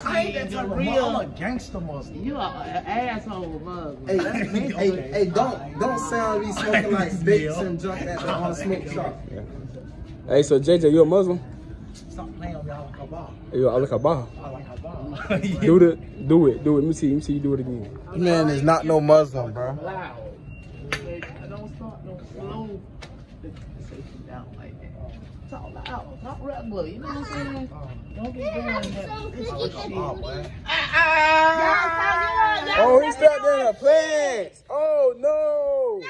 I ain't that a, of I'm a real. gangster Muslim. You are an asshole, Muslim. Hey, That's hey, hey, don't don't sound me smoking like vapes and junk at the on smoke shop. Hey, so JJ, you a Muslim? Stop playing with me. I like Kabah. You Al Kabah. I like Kabah. Do it, do it, do it. Let me see, let me see you do it again. Man is not no Muslim, bro. Loud. Don't start no slow. Say shit down like that. Talk loud. Talk regular. You know what I'm saying? Don't be doing that. extra shit. Oh, he stepped in her plants. Oh no.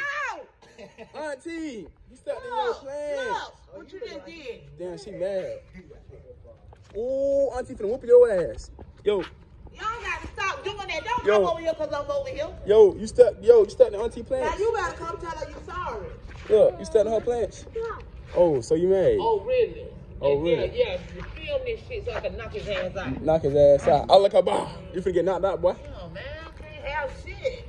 Auntie, he stepped in your plants. What you just did? Damn, she mad. Ooh, Auntie finna whoop your ass. Yo, Y'all gotta doing that. Don't Yo. come over here because I'm over here. yo, you stuck. yo, you stepped in Auntie Now you gotta come tell her you sorry. Look, you stepped in her plants. Oh, so you mad? Oh, really? Oh, Yeah, really? Yeah, you film this shit so I can knock his ass out. Knock his ass out. Oh, Al Kabah. You finna get knocked out, boy. Oh, man, I can't have shit.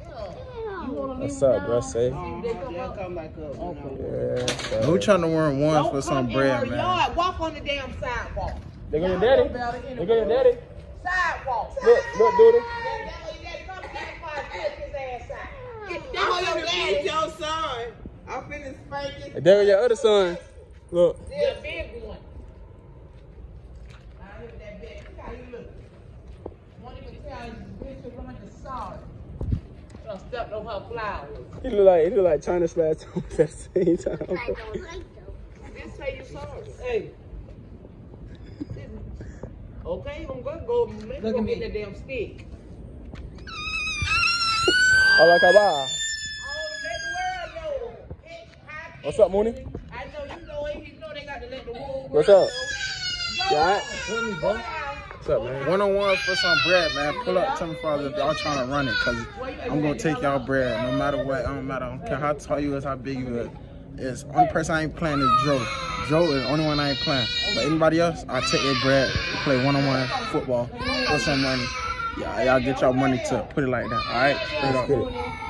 Yeah. You wanna What's up, bro? down? Say. See if they come up. come back up. Yeah. We so- trying to run ones Don't for some come bread, man. yard. Walk on the damn sidewalk. They go your Y'all daddy. know better They anyway. go your daddy. Sidewalk. Look, look, dude. That- that way your daddy come get his car, get his ass out. Get- That way your son. I'm finna spank it. There go your other son. Look. The big one. I hear that big. Look how you look. Won't even tell you bitch to run the sorry. Done stepped on her flowers. He look like he look like China Splash Thomas at the same time. Just say you sorry. Hey. Okay, I'm gonna go. Maybe Look go at get me. that damn stick. Al Kabah. Oh, let the world know. What's up, Mooney? I know you know it. You know they got to let the whole world What's up? know. You alright? Feel me, bro? What's up, man? One on one for some bread, man. Pull up tell me, father, if y'all trying to run it, cause I'm gonna take y'all bread, no matter what. I don't matter. I don't care how tall you is, how big you is. It's only person I ain't playing is Joe. Joe is the only one I ain't playing. But anybody else, I take their bread, play one on one football for some money. Yeah, y'all get y'all money to put it like that. All right,